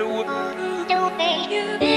do it.